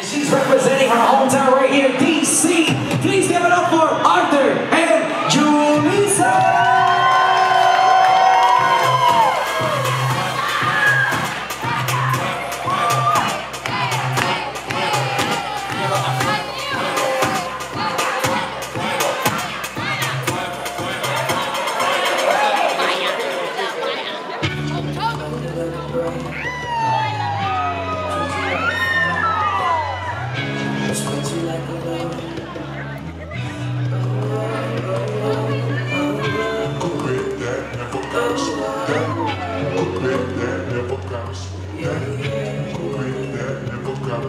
And she's representing her hometown right here, DC. Please give it up for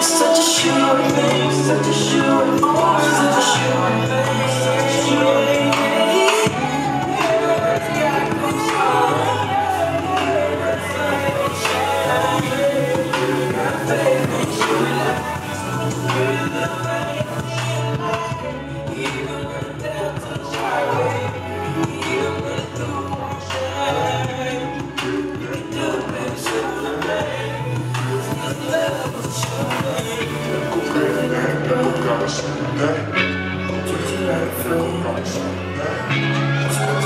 Such a sure thing, such a sure thing. political promise.